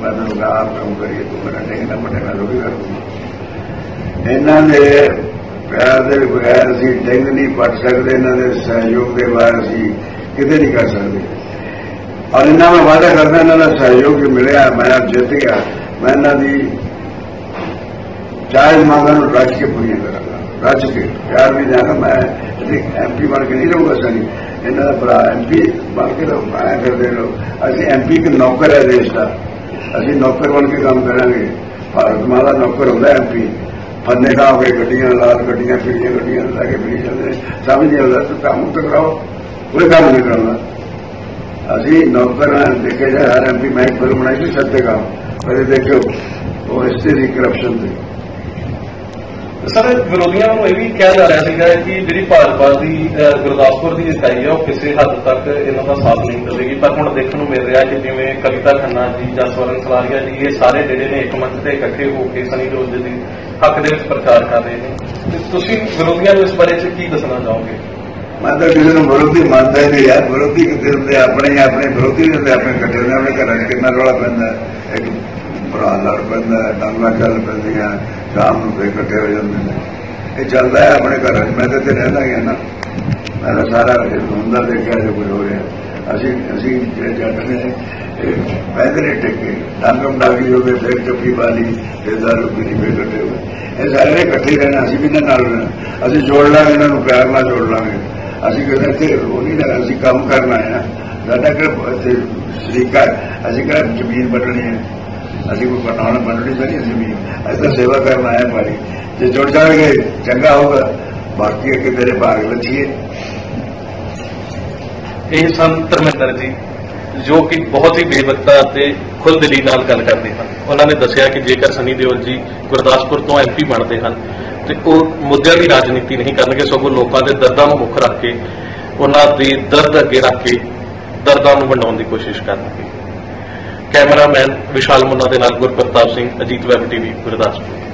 ਮੈਂ ਤੁਹਾਨੂੰ ਆਪ ਕੰਮ ਕਰੀਏ ਤੂੰ ਮੇਰਾ ਡਿੰਗ ਨਾ ਵੱਟੇ ਮੈਂ ਰੋਗੀ ਕਰ ਦੂੰਗਾ। ਇਹਨਾਂ ਦੇ ਪਿਆਰ ਦੇ ਬਗੈਰ ਅਸੀਂ ਡਿੰਗ ਨਹੀਂ ਵੱਟ ਸਕਦੇ। ਇਹਨਾਂ ਦੇ ਸਹਿਯੋਗ ਦੇ ਬਾਅਦ ਅਸੀਂ ਕਿਤੇ ਨਹੀਂ ਕਰ ਸਕਦੇ ਔਰ ਇਹਨਾਂ ਮੈਂ ਵਾਅਦਾ ਕਰਦਾ ਇਹਨਾਂ ਦਾ ਸਹਿਯੋਗ ਜੋ ਮਿਲਿਆ ਮੈਂ ਅੱਜ ਜਿੱਤ ਗਿਆ ਮੈਂ ਇਹਨਾਂ ਦੀ ਚਾਹੇ ਮੰਗਾਂ ਨੂੰ ਰੱਜ ਕੇ ਪੂਰੀਆਂ ਕਰਾਂਗਾ ਰੱਜ ਕੇ ਪਿਆਰ ਵੀ ਜਾਣਾ ਮੈਂ ਇੱਕ ਐਮਪੀ ਬਣ ਕੇ ਨਹੀਂ ਰਹੂੰਗਾ ਸਨੀ ਇਹਨਾਂ ਦਾ ਭਰਾ ਐਮਪੀ ਬਣ ਕੇ ਰਹੋ ਆਇਆ ਕਰਦੇ ਰਹੋ ਅਸੀਂ ਐਮਪੀ ਕੇ ਨੌਕਰ ਹੈ ਦੇਸ਼ ਦਾ ਅਸੀਂ ਨੌਕਰ ਬਣ ਕੇ ਕੰਮ ਕਰਾਂਗੇ ਭਾਰਤ ਮਾਂ ਦਾ ਨੌਕਰ ਹੁੰਦਾ ਐਮਪੀ ਫੰਨੇ ਖਾ ਕੇ ਗੱਡੀਆਂ ਲਾਲ ਗੱਡੀਆਂ ਪੀੜੀਆਂ ਗੱਡੀਆਂ ਲਾ ਕੇ ਫਿਰੀ ਜਾਂਦੇ ਨੇ। ਸਮਝ ਨਹੀਂ ਆਉਂਦਾ ਤਾਂ ਕੰਮ ਤਾਂ ਕਰਾਓ ਕੋਈ ਕੰਮ ਨਹੀਂ ਕਰਨਾ। ਅਸੀਂ ਨੌਕਰ ਹਾਂ ਦੇਖੇ ਜਾ ਹਰ ਐਮਪੀ ਮੈਂ ਫਿਲਮ ਬਣਾਈ ਸੀ ਸੱਤੇ ਕੰਮ। ਪਰ ਦੇਖਿਓ, ਉਹ ਇਸਤੇ ਦੀ ਕਰਪਸ਼ਨ ਤੇ। ਸਰ, ਵਿਰੋਧੀਆਂ ਨੂੰ ਇਹ ਵੀ ਕਿਹਾ ਜਾ ਰਿਹਾ ਸੀਗਾ ਕਿ ਜਿਹੜੀ ਭਾਜਪਾ ਦੀ ਗੁਰਦਾਸਪੁਰ ਦੀ ਇਕਾਈ ਹੈ ਉਹ ਕਿਸੇ ਹੱਦ ਤੱਕ ਇਹਨਾਂ ਦਾ ਸਾਥ ਨਹੀਂ ਦੇਵੇਗੀ ਪਰ ਹੁਣ ਦੇਖਣ ਨੂੰ ਮਿਲ ਰਿਹਾ ਕਿ ਜਿਵੇਂ ਕਵਿਤਾ ਖੰਨਾ ਜੀ ਜਾਂ ਸਵਰਨ ਸਲਾਰੀਆ ਜੀ, ਇਹ ਸਾਰੇ ਜਿਹੜੇ ਨੇ ਇੱਕ ਮੰਚ ਤੇ ਇਕੱਠੇ ਹੋ ਕੇ ਸਨੀ ਦਿਓਲ ਜੀ ਦੇ ਹੱਕ ਦੇ ਵਿੱਚ ਪ੍ਰਚਾਰ ਕਰ ਰਹੇ ਨੇ। ਤੁਸੀਂ ਵਿਰੋਧੀਆਂ ਨੂੰ ਇਸ ਬਾਰੇ ਚ ਕੀ ਦੱਸਣਾ ਚਾਹੋਗੇ? ਮੈਂ ਤਾਂ ਕਿਸੇ ਨੂੰ ਵਿਰੋਧੀ ਮੰਨਦਾ ਹੀ ਨਹੀਂ ਯਾਰ ਵਿਰੋਧੀ ਕਿਤੇ ਹੁੰਦੇ ਆਪਣੇ ਆਪਣੇ ਵਿਰੋਧੀ ਹੁੰਦੇ ਆਪਣੇ ਇਕੱਠੇ ਹੁੰਦੇ ਆਪਣੇ ਘਰਾਂ 'ਚ ਕਿੰਨਾ ਰੌਲਾ ਪੈਂਦਾ ਇੱਕ ਭਰਾ ਲੜ ਪੈਂਦਾ ਹੈ, ਡਾਂਗਾਂ ਚੱਲ ਪੈਂਦੀਆਂ ਸ਼ਾਮ ਨੂੰ ਫੇਰ ਇਕੱਠੇ ਹੋ ਜਾਂਦੇ ਨੇ। ਇਹ ਚੱਲਦਾ ਹੈ ਆਪਣੇ ਘਰਾਂ 'ਚ ਮੈਂ ਤਾਂ ਇੱਥੇ ਰਹਿੰਦਾ ਗਿਆ ਨਾ। ਮੈਂ ਤਾਂ ਸਾਰਾ ਹੁੰਦਾ ਦੇਖਿਆ ਜੋ ਕੁਝ ਹੋ ਰਿਹਾ। ਅਸੀਂ ਅਸੀਂ ਜਿਹੜੇ ਜੱਟ ਨੇ ਇਹ ਪੈਦਲੇ ਟਿੱਕੇ ਡਾਂਗਮ ਡਾਗੀ ਹੋ ਗਏ ਫਿਰ ਚੁੱਪੀ ਵਾਲੀ ਤੇ ਦਾਰੂ ਪੀਣੀ ਫੇਰ ਇਕੱਠੇ ਹੋ ਗਏ। ਇਹ ਸਾਰੇ ਇਕੱਠੇ ਰਹਿਣਾ ਅਸੀਂ ਵੀ ਇਹਨਾਂ ਨਾਲ ਰਹਿਣਾ। ਅਸੀਂ ਜੋੜ ਲਾਂਗੇ ਇਹਨਾਂ ਨੂੰ ਪਿਆਰ ਨਾਲ ਜੋੜ ਲਾਂਗੇ। ਅਸੀਂ ਕਹਿੰਦੇ ਇੱਥੇ ਉਹ ਨਹੀਂ ਨਾ ਅਸੀਂ ਕੰਮ ਕਰਨ ਆਏ ਹੈ। ਸਾਡਾ ਕਿਹੜਾ ਇੱਥੇ ਸ਼ਰੀਕਾ ਹੈ। ਅਸੀਂ ਕਿਹੜਾ ਜ਼ਮੀਨ ਬਟਣੀ ਹੈ? ਅਸੀਂ ਕੋਈ ਬਣਾਉਣਾ ਬਣਨੀ ਸਾਡੀ ਜ਼ਮੀਨ। ਅਸੀਂ ਤਾਂ ਸੇਵਾ ਕਰਨ ਆਏ ਹਾਂ ਭਾਈ ਜੇ ਜੁੜ ਜਾਣਗੇ, ਚੰਗਾ ਹੋਊਗਾ। ਬਾਕੀ ਅੱਗੇ ਮੇਰੇ ਭਾਗ ਲੱਛੀਏ। ਇਹ ਸਨ ਧਰਮਿੰਦਰ ਜੀ, ਜੋ ਕਿ ਬਹੁਤ ਹੀ ਬੇਵਕਤਾ ਅਤੇ ਖੁੱਲ੍ਹਦਿਲੀ ਨਾਲ ਗੱਲ ਕਰਦੇ ਹਨ। ਉਹਨਾਂ ਨੇ ਦੱਸਿਆ ਕਿ ਜੇਕਰ ਸਨੀ ਦਿਓਲ ਜੀ ਗੁਰਦਾਸਪੁਰ ਤੋਂ ਐਮਪੀ ਬਣਦੇ ਹਨ ਤੇ ਉਹ ਮੁੱਦਿਆਂ ਦੀ ਰਾਜਨੀਤੀ ਨਹੀਂ ਕਰਨਗੇ, ਸਗੋਂ ਲੋਕਾਂ ਦੇ ਦਰਦਾਂ ਨੂੰ ਮੁੱਖ ਰੱਖ ਕੇ, ਉਹਨਾਂ ਦੇ ਦਰਦ ਅੱਗੇ ਰੱਖ ਕੇ ਦਰਦਾਂ ਨੂੰ ਵੰਡਾਉਣ ਦੀ ਕੋਸ਼ਿਸ਼ ਕਰਨਗੇ। ਕੈਮਰਾਮੈਨ ਵਿਸ਼ਾਲ ਮੁੰਨਾ ਦੇ ਨਾਲ ਗੁਰਪ੍ਰਤਾਪ ਸਿੰਘ, ਅਜੀਤ ਵੈਬ ਟੀਵੀ, ਗੁਰਦਾਸਪੁਰ।